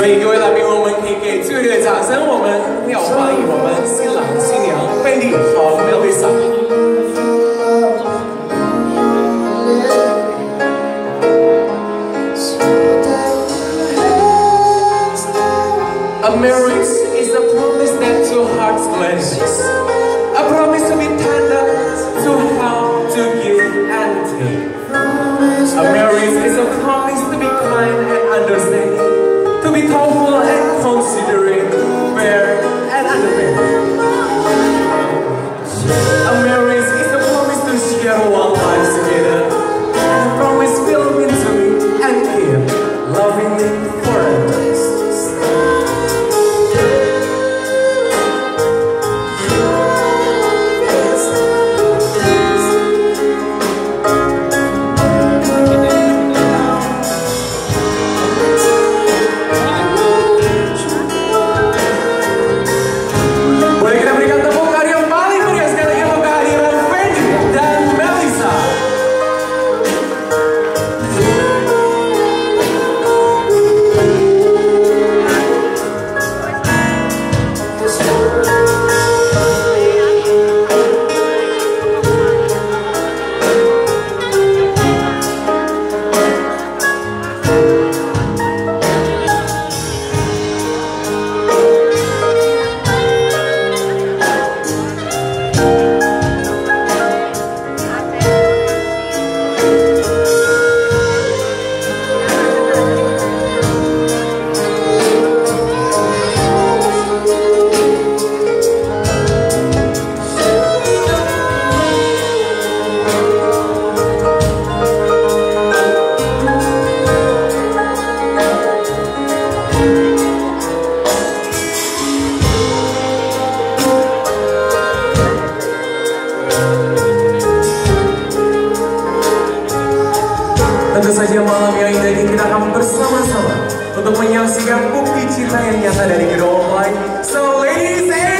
所以各位来宾，我们可以给最热烈的掌声，我们要欢迎我们新郎新娘贝利和梅丽莎。A marriage is a promise that two hearts cleanses. A promise to be tender, to help, to give and take. A marriage is a promise to be kind to be thoughtful and considering where and animate. A marriage is a promise to share one. pada malam yang indah ini kita akan bersama-sama untuk menyaksikan bukti cinta yang nyata dari kedua mempelai. So ladies and